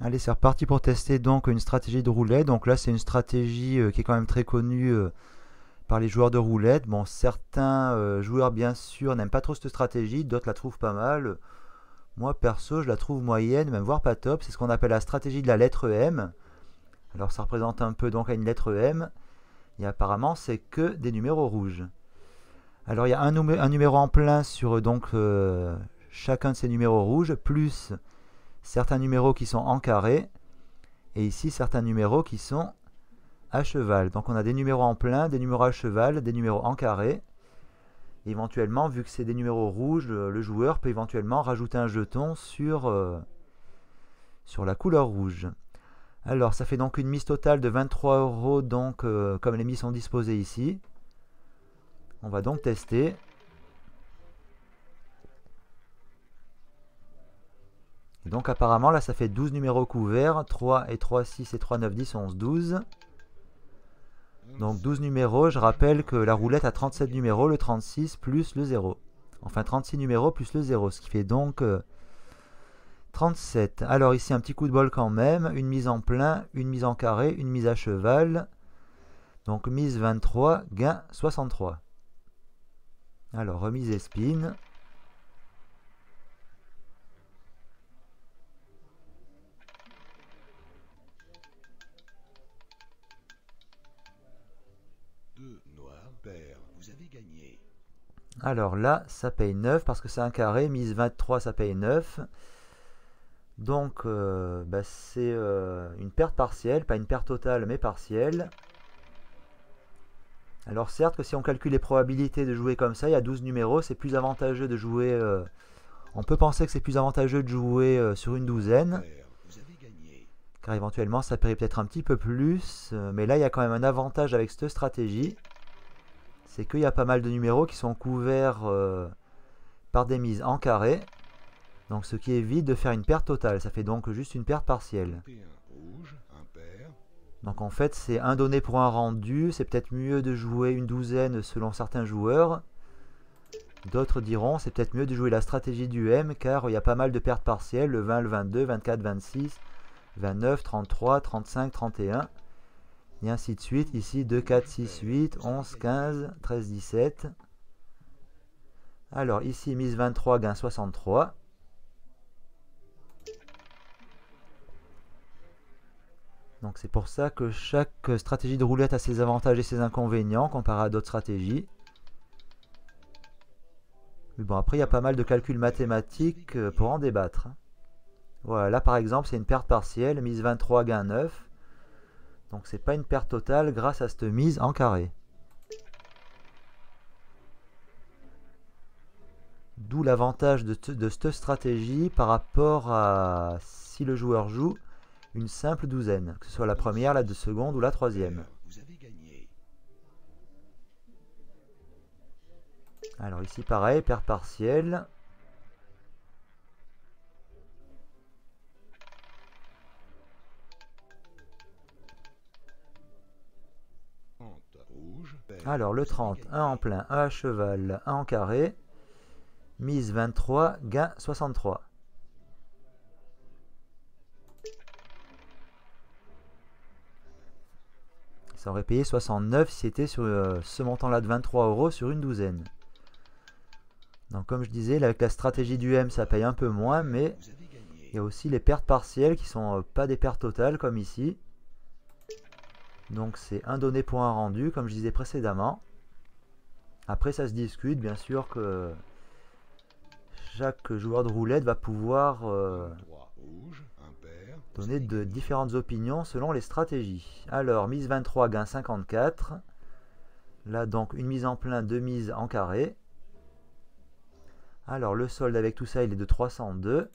Allez, c'est reparti pour tester donc une stratégie de roulette. Donc là, c'est une stratégie euh, qui est quand même très connue euh, par les joueurs de roulette. Bon, certains euh, joueurs, bien sûr, n'aiment pas trop cette stratégie, d'autres la trouvent pas mal. Moi, perso, je la trouve moyenne, même voire pas top. C'est ce qu'on appelle la stratégie de la lettre M. Alors, ça représente un peu donc une lettre M. Et apparemment, c'est que des numéros rouges. Alors, il y a un, numéro en plein sur donc chacun de ces numéros rouges, plus certains numéros qui sont en carré, et ici certains numéros qui sont à cheval. Donc on a des numéros en plein, des numéros à cheval, des numéros en carré. éventuellement, vu que c'est des numéros rouges, le joueur peut éventuellement rajouter un jeton sur, euh, sur la couleur rouge. Alors ça fait donc une mise totale de 23 euros, donc euh, comme les mises sont disposées ici. On va donc tester. Donc apparemment là ça fait 12 numéros couverts, 3 et 3, 6 et 3, 9, 10, 11, 12. Donc 12 numéros, je rappelle que la roulette a 37 numéros, le 36 plus le 0. Enfin 36 numéros plus le 0, ce qui fait donc 37. Euh, Alors ici un petit coup de bol quand même, une mise en plein, une mise en carré, une mise à cheval. Donc mise 23, gain 63. Alors remise et spin. Alors là, ça paye 9 parce que c'est un carré. Mise 23, ça paye 9. Donc, euh, bah, c'est euh, une perte partielle, pas une perte totale, mais partielle. Alors certes que si on calcule les probabilités de jouer comme ça, il y a 12 numéros, c'est plus avantageux de jouer... Euh, on peut penser que c'est plus avantageux de jouer sur une douzaine. Car éventuellement, ça paierait peut-être un petit peu plus. mais là, il y a quand même un avantage avec cette stratégie c'est qu'il y a pas mal de numéros qui sont couverts euh, par des mises en carré. Donc ce qui évite de faire une perte totale. Ça fait donc juste une perte partielle. Donc en fait c'est un donné pour un rendu. C'est peut-être mieux de jouer une douzaine selon certains joueurs. D'autres diront c'est peut-être mieux de jouer la stratégie du M car il y a pas mal de pertes partielles. Le 20, le 22, 24, 26, 29, 33, 35, 31 et ainsi de suite. Ici, 2, 4, 6, 8, 11, 15, 13, 17. Alors ici, mise 23, gain 63. Donc c'est pour ça que chaque stratégie de roulette a ses avantages et ses inconvénients comparé à d'autres stratégies. Mais bon, après, il y a pas mal de calculs mathématiques euh, pour en débattre. Voilà, là par exemple, c'est une perte partielle, mise 23, gain 9. Donc c'est pas une perte totale grâce à cette mise en carré. D'où l'avantage de, cette stratégie par rapport à si le joueur joue une simple douzaine, que ce soit la première, la deux ou la troisième. Alors ici pareil, perte partielle. Alors le 30, 1 en plein, 1 à cheval, 1 en carré. Mise 23, gain 63. Ça aurait payé 69 si c'était sur euh, ce montant-là de 23 euros sur une douzaine. Donc comme je disais, avec la stratégie du M, ça paye un peu moins, mais il y a aussi les pertes partielles qui sont euh, pas des pertes totales comme ici. Donc c'est un donné pour un rendu, comme je disais précédemment. Après ça se discute, bien sûr que chaque joueur de roulette va pouvoir euh, donner de différentes opinions selon les stratégies. Alors, mise 23, gain 54. Là donc une mise en plein, deux mises en carré. Alors le solde avec tout ça il est de 302.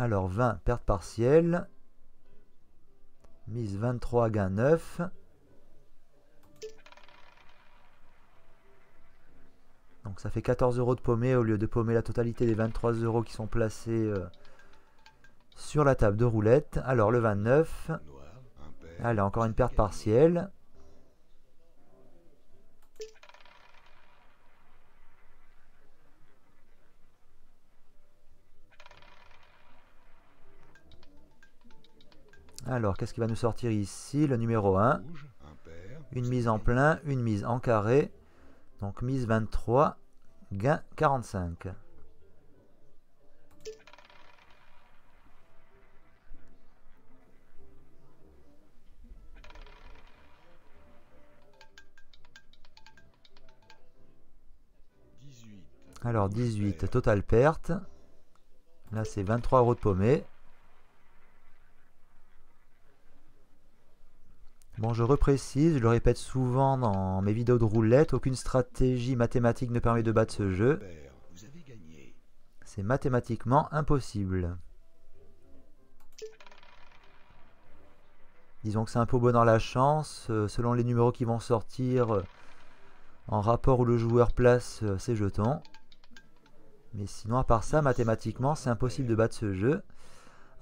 Alors 20, perte partielle. Mise 23, gain 9. Donc ça fait 14 euros de paumé au lieu de paumer la totalité des 23 euros qui sont placés euh, sur la table de roulette. Alors le 29. Allez, encore une perte partielle. Alors, qu'est-ce qui va nous sortir ici? Le numéro 1. Une mise en plein, une mise en carré. Donc, mise 23, gain 45. Alors 18, total perte. Là c'est 23 euros de paumé. Bon, je reprécise, je le répète souvent dans mes vidéos de roulette, aucune stratégie mathématique ne permet de battre ce jeu. C'est mathématiquement impossible. Disons que c'est un peu bon dans la chance, euh, selon les numéros qui vont sortir, euh, en rapport où le joueur place euh, ses jetons. Mais sinon, à part ça, mathématiquement, c'est impossible de battre ce jeu.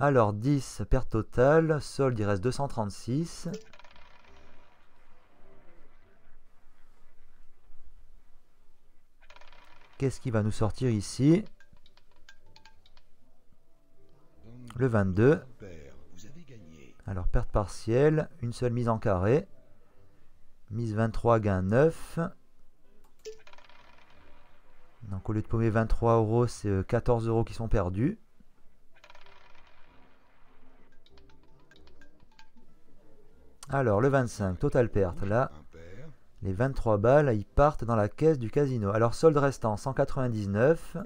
Alors, 10, perte totale, solde, il reste 236. Qu'est-ce qui va nous sortir ici? Le 22. Alors, perte partielle, une seule mise en carré. Mise 23, gain 9. Donc, au lieu de paumer 23 euros, c'est 14 euh, euros qui sont perdus. Alors, le 25, total perte. Là, les 23 balles, ils partent dans la caisse du casino. Alors, solde restant, 199.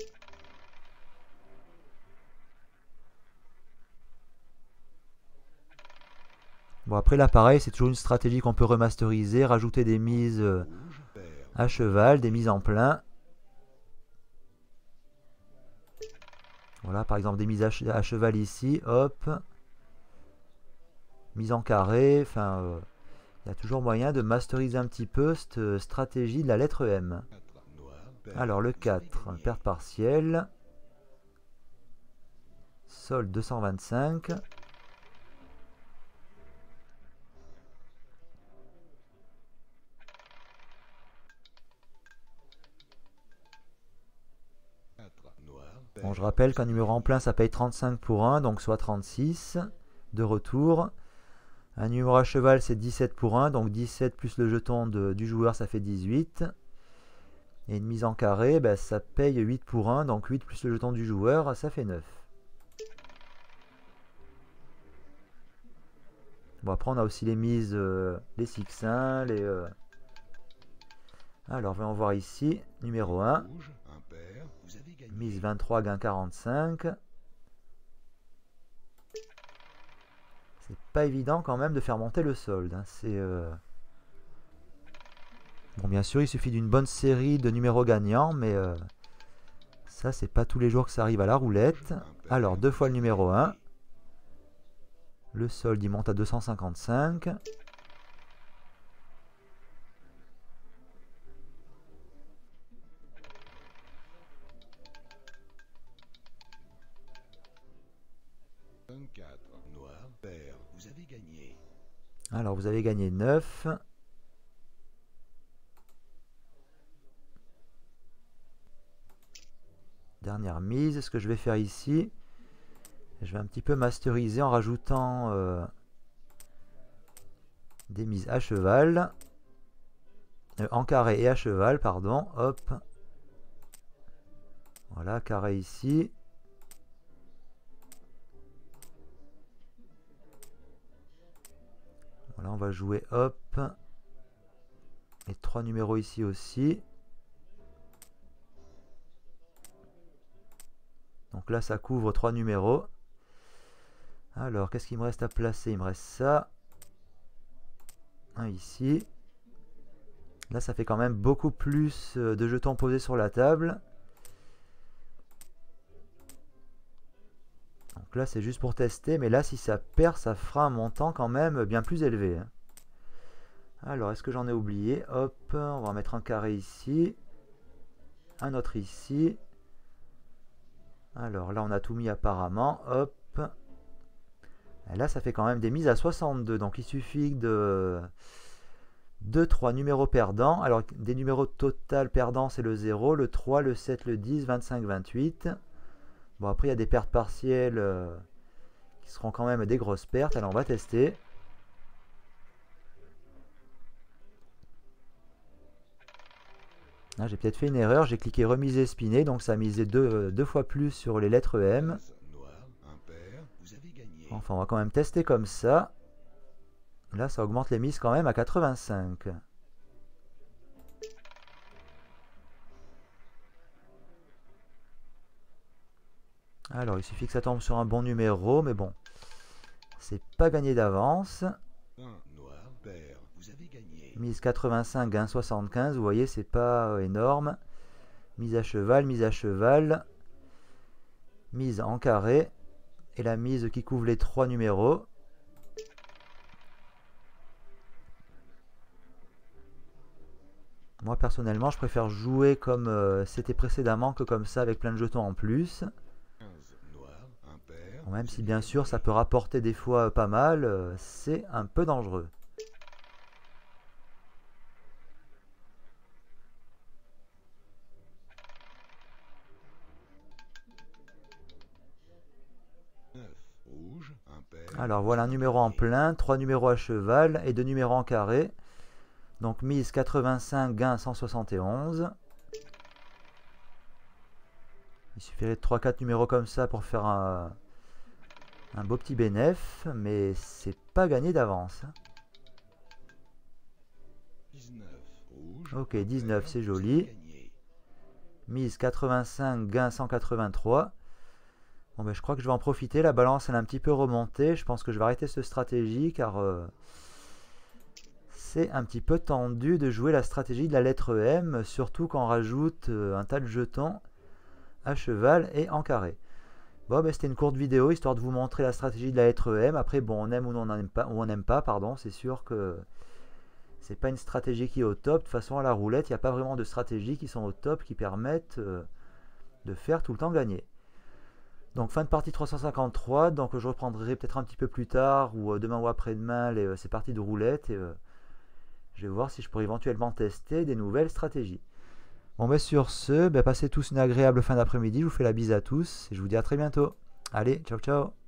Bon, après là, pareil, c'est toujours une stratégie qu'on peut remasteriser, rajouter des mises euh, à cheval, des mises en plein. Voilà, par exemple, des mises à, cheval ici, hop. Mise en carré, enfin... Euh, il y a toujours moyen de masteriser un petit peu cette stratégie de la lettre M. Alors le 4, perte partielle. Sol 225. Bon, je rappelle qu'un numéro en plein, ça paye 35 pour 1, donc soit 36 de retour. Un numéro à cheval, c'est 17 pour 1, donc 17 plus le jeton du joueur, ça fait 18. Et une mise en carré, ben, ça paye 8 pour 1, donc 8 plus le jeton du joueur, ça fait 9. Bon, après, on a aussi les mises, euh, les 6 les... Euh. Alors, on va voir ici, numéro 1. Mise 23, gain 45. c'est pas évident quand même de faire monter le solde. Hein. C'est euh, Bon, bien sûr, il suffit d'une bonne série de numéros gagnants, mais euh, ça, c'est pas tous les jours que ça arrive à la roulette. Alors, deux fois le numéro 1. Le solde, il monte à 255. Alors, vous avez gagné 9. Dernière mise. Ce que je vais faire ici, je vais un petit peu masteriser en rajoutant euh, des mises à cheval. Euh, en carré et à cheval, pardon. Hop. Voilà, carré ici. Là, on jouer hop. Et trois numéros ici aussi. Donc là, ça couvre trois numéros. Alors, qu'est-ce qu'il me reste à placer? Il me reste ça. Un ici. Là, ça fait quand même beaucoup plus euh, de jetons posés sur la table. Là, c'est juste pour tester. Mais là, si ça perd, ça fera un montant quand même bien plus élevé. Hein. Alors, est-ce que j'en ai oublié? Hop, on va mettre un carré ici. Un autre ici. Alors là, on a tout mis apparemment. Hop. là, ça fait quand même des mises à 62. Donc il suffit de 2, 3 numéros perdants. Alors des numéros total perdants, c'est le 0, le 3, le 7, le 10, 25, 28. Bon, après, il y a des pertes partielles euh, qui seront quand même des grosses pertes. Alors on va tester. Ah, j'ai peut-être fait une erreur, j'ai cliqué remiser spinner, donc ça a misé deux, deux fois plus sur les lettres M. Enfin, on va quand même tester comme ça. Là, ça augmente les mises quand même à 85. Alors, il suffit que ça tombe sur un bon numéro, mais bon, c'est pas gagné d'avance. Mise 85, gain 75, vous voyez, c'est pas euh, énorme. Mise à cheval, mise à cheval. Mise en carré. Et la mise qui couvre les trois numéros. Moi personnellement, je préfère jouer comme euh, c'était précédemment que comme ça avec plein de jetons en plus. Même si bien sûr ça peut rapporter des fois pas mal, euh, c'est un peu dangereux. Alors voilà un numéro en plein, trois numéros à cheval et deux numéros en carré. Donc mise 85, gain 171. Il suffirait de 3-4 numéros comme ça pour faire un, beau petit bénéf, mais c'est pas gagné d'avance. Ok, 19, c'est joli. Mise 85, gain 183. Bon ben, je crois que je vais en profiter. La balance elle a un petit peu remonté. Je pense que je vais arrêter cette stratégie car euh, c'est un petit peu tendu de jouer la stratégie de la lettre M, surtout quand on rajoute euh, un tas de jetons à cheval et en carré. Bon ben, c'était une courte vidéo histoire de vous montrer la stratégie de la lettre. Après bon on aime ou on n'aime pas, on n'aime pas pardon. C'est sûr que c'est pas une stratégie qui est au top. De toute façon à la roulette il n'y a pas vraiment de stratégies qui sont au top qui permettent euh, de faire tout le temps gagner. Donc fin de partie 353, donc je reprendrai peut-être un petit peu plus tard ou euh, demain ou après-demain euh, ces parties de roulette et je vais voir si je pourrais éventuellement tester des nouvelles stratégies. Bon ben sur ce, ben, passez tous une agréable fin d'après-midi, je vous fais la bise à tous et je vous dis à très bientôt. Allez, ciao ciao